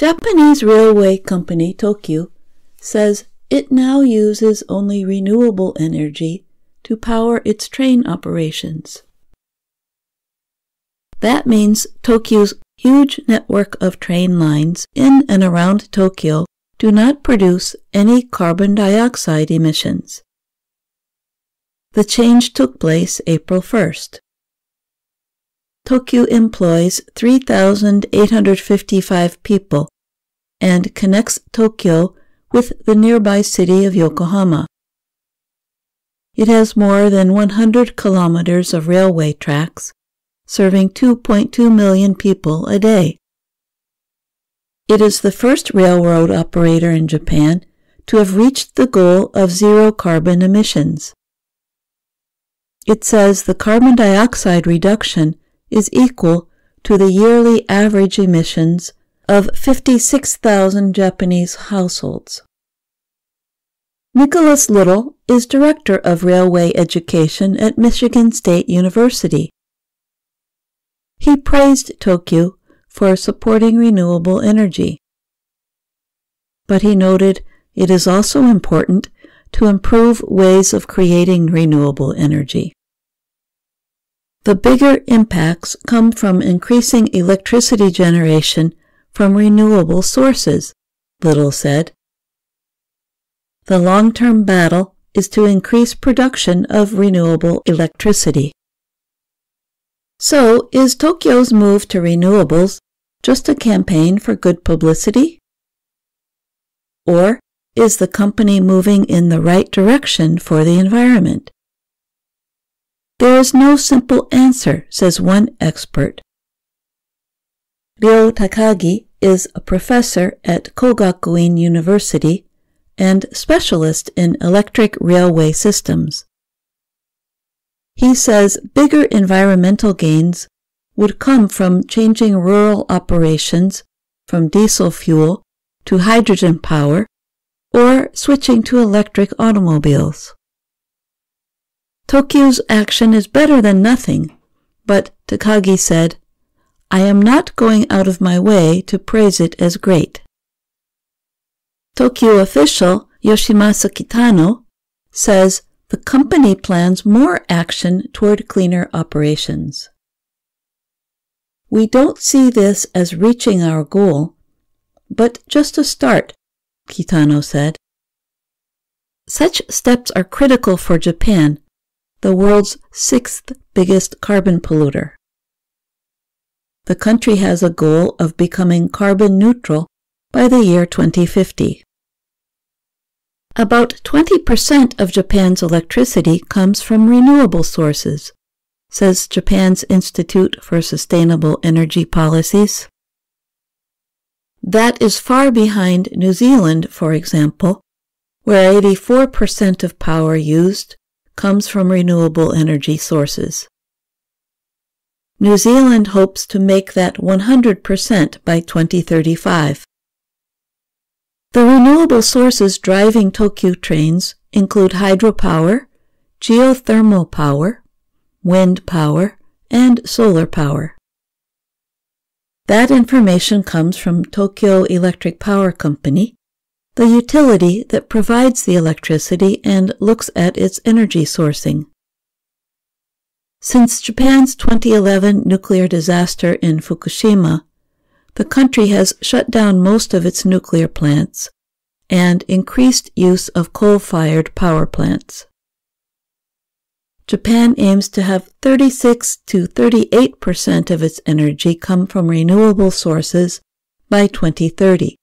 Japanese railway company Tokyu says it now uses only renewable energy to power its train operations. That means Tokyu's huge network of train lines in and around Tokyo do not produce any carbon dioxide emissions. The change took place April 1st. Tokyu employs 3,855 people and connects Tokyo with the nearby city of Yokohama. It has more than 100 kilometers of railway tracks, serving 2.2 million people a day. It is the first railroad operator in Japan to have reached the goal of zero carbon emissions. It says the carbon dioxide reduction is equal to the yearly average emissions of 56,000 Japanese households. Nicholas Little is Director of Railway Education at Michigan State University. He praised Tokyu for supporting renewable energy. But he noted it is also important to improve ways of creating renewable energy. The bigger impacts come from increasing electricity generation from renewable sources, Little said. The long-term battle is to increase production of renewable electricity. So, is Tokyu's move to renewables just a campaign for good publicity? Or is the company moving in the right direction for the environment? There is no simple answer, says one expert. Ryo Takagi is a professor at Kogakuin University and specialist in electric railway systems. He says bigger environmental gains would come from changing rural operations from diesel fuel to hydrogen power or switching to electric automobiles. Tokyu's action is better than nothing, but Takagi said, I am not going out of my way to praise it as great. Tokyu official Yoshimasa Kitano says the company plans more action toward cleaner operations. We don't see this as reaching our goal, but just a start, Kitano said. Such steps are critical for Japan, the world's sixth biggest carbon polluter the country has a goal of becoming carbon neutral by the year 2050. About 20% of Japan's electricity comes from renewable sources, says Japan's Institute for Sustainable Energy Policies. That is far behind New Zealand, for example, where 84% of power used comes from renewable energy sources. New Zealand hopes to make that 100% by 2035. The renewable sources driving Tokyu trains include hydropower, geothermal power, wind power, and solar power. That information comes from Tokyo Electric Power Company, the utility that provides the electricity and looks at its energy sourcing. Since Japan's 2011 nuclear disaster in Fukushima, the country has shut down most of its nuclear plants and increased use of coal-fired power plants. Japan aims to have 36 to 38 percent of its energy come from renewable sources by 2030.